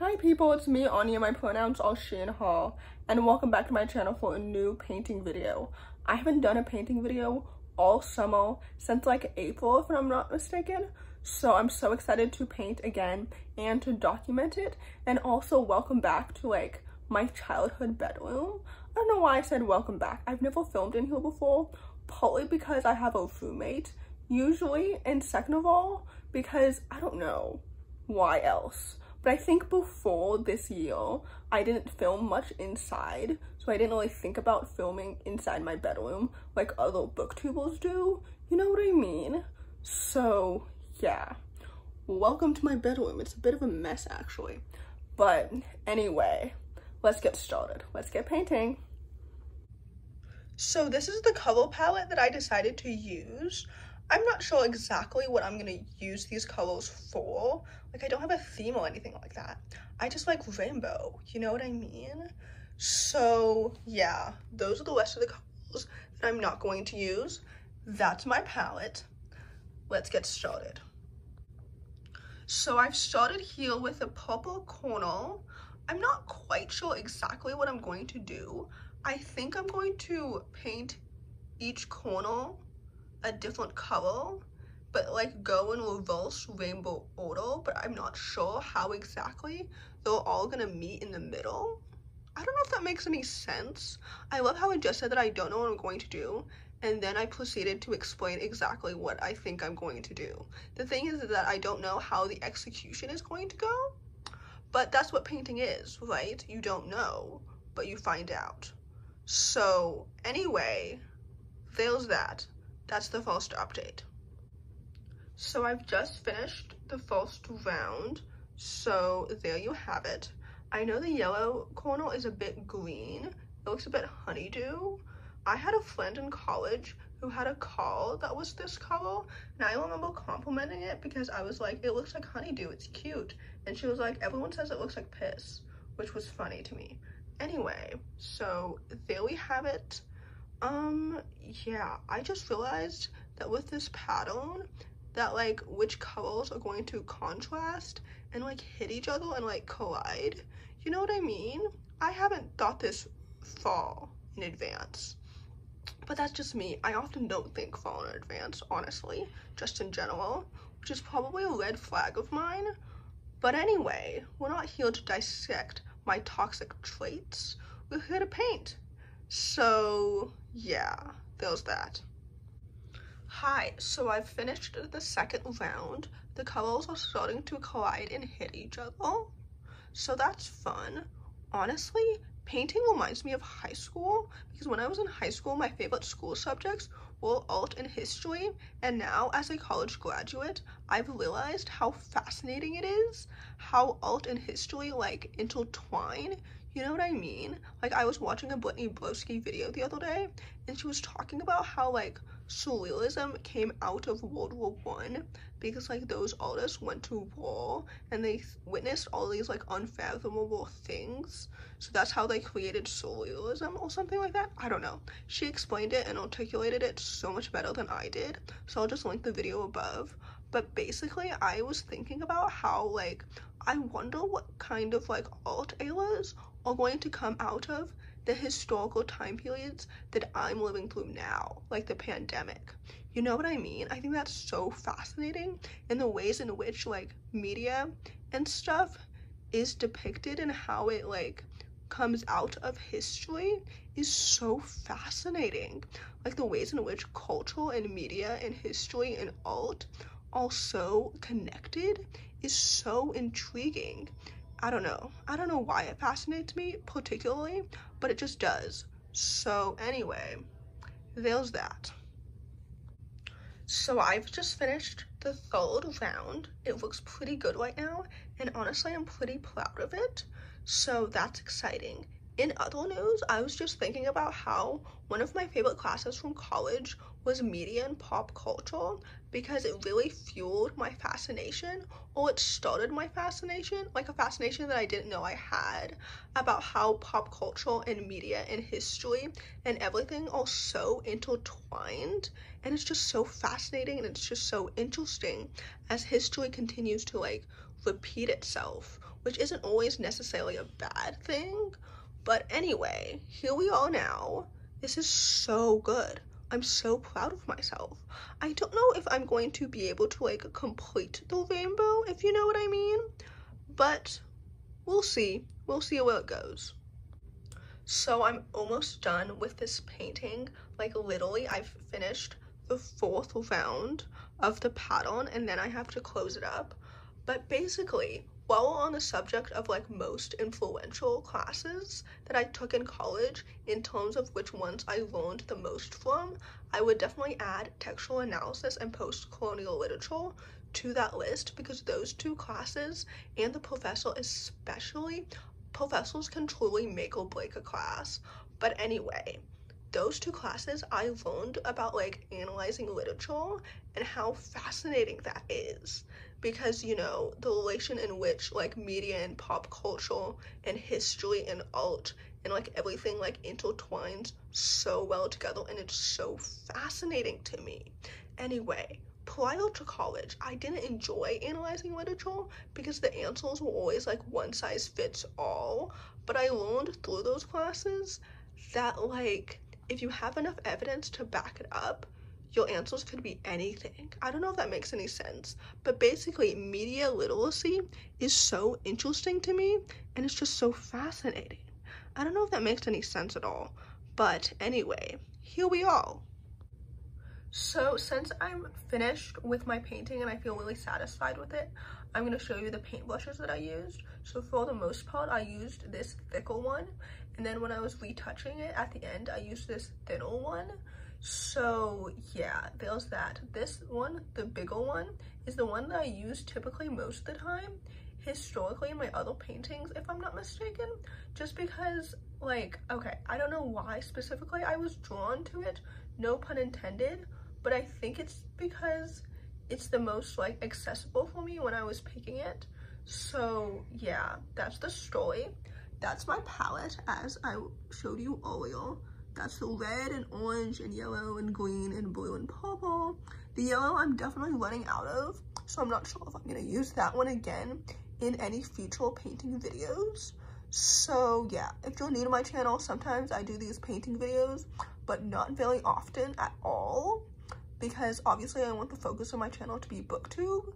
Hi people, it's me, Anja, my pronouns are she and her, and welcome back to my channel for a new painting video. I haven't done a painting video all summer since like April if I'm not mistaken, so I'm so excited to paint again and to document it, and also welcome back to like my childhood bedroom. I don't know why I said welcome back. I've never filmed in here before, partly because I have a roommate usually, and second of all, because I don't know why else. But I think before this year, I didn't film much inside, so I didn't really think about filming inside my bedroom like other booktubers do. You know what I mean? So, yeah. Welcome to my bedroom. It's a bit of a mess, actually. But anyway, let's get started. Let's get painting. So this is the color palette that I decided to use. I'm not sure exactly what I'm gonna use these colors for. Like I don't have a theme or anything like that. I just like rainbow, you know what I mean? So yeah, those are the rest of the colors that I'm not going to use. That's my palette. Let's get started. So I've started here with a purple corner. I'm not quite sure exactly what I'm going to do. I think I'm going to paint each corner a different color but like go in reverse rainbow order but i'm not sure how exactly. They're all gonna meet in the middle. I don't know if that makes any sense. I love how i just said that i don't know what i'm going to do and then i proceeded to explain exactly what i think i'm going to do. The thing is that i don't know how the execution is going to go but that's what painting is right? You don't know but you find out. So anyway there's that that's the first update. So I've just finished the first round. So there you have it. I know the yellow corner is a bit green. It looks a bit honeydew. I had a friend in college who had a car that was this color and I remember complimenting it because I was like, it looks like honeydew, it's cute. And she was like, everyone says it looks like piss, which was funny to me. Anyway, so there we have it. Um, yeah, I just realized that with this pattern, that like which colors are going to contrast and like hit each other and like collide. You know what I mean? I haven't thought this far in advance. But that's just me. I often don't think far in advance, honestly, just in general, which is probably a red flag of mine. But anyway, we're not here to dissect my toxic traits. We're here to paint. So yeah, there's that. Hi, so I've finished the second round. The colors are starting to collide and hit each other. So that's fun. Honestly, painting reminds me of high school because when I was in high school, my favorite school subjects were art and history. And now as a college graduate, I've realized how fascinating it is, how art and history like intertwine you know what I mean? Like I was watching a Brittany Broski video the other day and she was talking about how like surrealism came out of World War One because like those artists went to war and they witnessed all these like unfathomable things. So that's how they created surrealism or something like that. I don't know. She explained it and articulated it so much better than I did. So I'll just link the video above. But basically I was thinking about how like I wonder what kind of like art eras are going to come out of the historical time periods that I'm living through now, like the pandemic. You know what I mean? I think that's so fascinating and the ways in which like media and stuff is depicted and how it like comes out of history is so fascinating. Like the ways in which culture and media and history and art are so connected is so intriguing. I don't know. I don't know why it fascinates me particularly, but it just does. So anyway, there's that. So I've just finished the third round. It looks pretty good right now, and honestly, I'm pretty proud of it. So that's exciting. In other news, I was just thinking about how one of my favorite classes from college was media and pop culture because it really fueled my fascination or it started my fascination, like a fascination that I didn't know I had about how pop culture and media and history and everything are so intertwined and it's just so fascinating and it's just so interesting as history continues to like repeat itself which isn't always necessarily a bad thing. But anyway, here we are now. This is so good. I'm so proud of myself. I don't know if I'm going to be able to like complete the rainbow, if you know what I mean, but we'll see. We'll see where it goes. So I'm almost done with this painting. Like literally I've finished the fourth round of the pattern and then I have to close it up. But basically, while on the subject of like most influential classes that I took in college in terms of which ones I learned the most from, I would definitely add textual analysis and post-colonial literature to that list because those two classes and the professor especially, professors can truly make or break a class. But anyway, those two classes I learned about like analyzing literature and how fascinating that is because you know the relation in which like media and pop culture and history and art and like everything like intertwines so well together and it's so fascinating to me. Anyway prior to college i didn't enjoy analyzing literature because the answers were always like one size fits all but i learned through those classes that like if you have enough evidence to back it up your answers could be anything. I don't know if that makes any sense, but basically, media literacy is so interesting to me and it's just so fascinating. I don't know if that makes any sense at all, but anyway, here we are. So since I'm finished with my painting and I feel really satisfied with it, I'm going to show you the paint brushes that I used. So for the most part, I used this thicker one. And then when I was retouching it at the end, I used this thinner one so yeah there's that. This one the bigger one is the one that i use typically most of the time. Historically in my other paintings if i'm not mistaken just because like okay i don't know why specifically i was drawn to it no pun intended but i think it's because it's the most like accessible for me when i was picking it. So yeah that's the story. That's my palette as i showed you earlier that's the red and orange and yellow and green and blue and purple. The yellow I'm definitely running out of, so I'm not sure if I'm gonna use that one again in any future painting videos. So yeah, if you're new to my channel, sometimes I do these painting videos, but not very often at all, because obviously I want the focus of my channel to be booktube.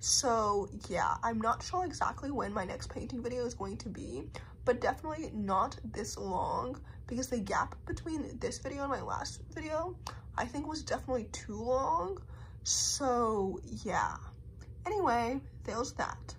So yeah, I'm not sure exactly when my next painting video is going to be, but definitely not this long because the gap between this video and my last video I think was definitely too long. So yeah. Anyway, there's that.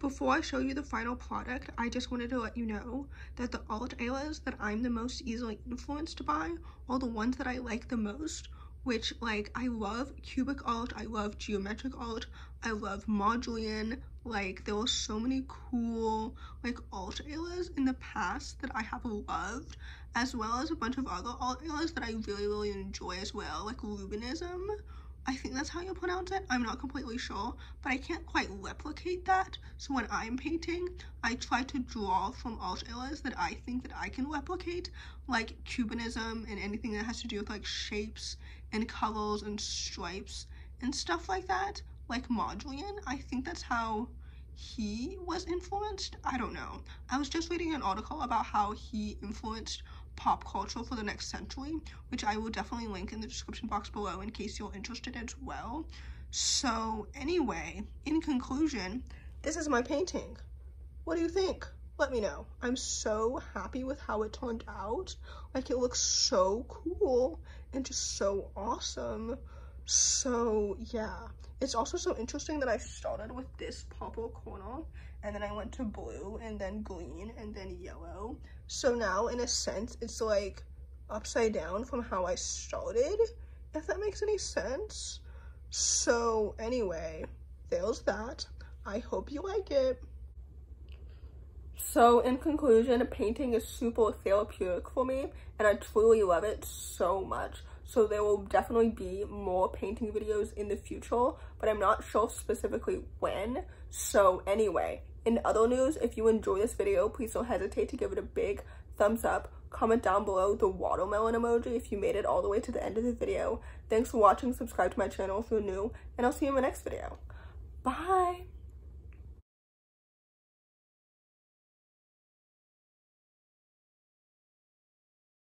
Before I show you the final product, I just wanted to let you know that the alt eras that I'm the most easily influenced by are the ones that I like the most which like I love cubic art, I love geometric art, I love Mondrian, like there were so many cool like alt eras in the past that I have loved, as well as a bunch of other alt eras that I really really enjoy as well, like Rubenism. I think that's how you pronounce it. I'm not completely sure, but I can't quite replicate that. So when I'm painting, I try to draw from alt eras that I think that I can replicate, like Cubanism and anything that has to do with like shapes and colors and stripes and stuff like that, like Mondrian. I think that's how he was influenced. I don't know. I was just reading an article about how he influenced pop culture for the next century, which I will definitely link in the description box below in case you're interested as well. So anyway, in conclusion, this is my painting. What do you think? Let me know. I'm so happy with how it turned out. Like it looks so cool and just so awesome. So yeah, it's also so interesting that I started with this purple corner and then I went to blue and then green and then yellow. So now in a sense, it's like upside down from how I started, if that makes any sense. So anyway, there's that. I hope you like it. So in conclusion, painting is super therapeutic for me and I truly love it so much. So there will definitely be more painting videos in the future, but I'm not sure specifically when. So anyway, in other news, if you enjoy this video, please don't hesitate to give it a big thumbs up. Comment down below the watermelon emoji if you made it all the way to the end of the video. Thanks for watching, subscribe to my channel if you're new, and I'll see you in my next video. Bye!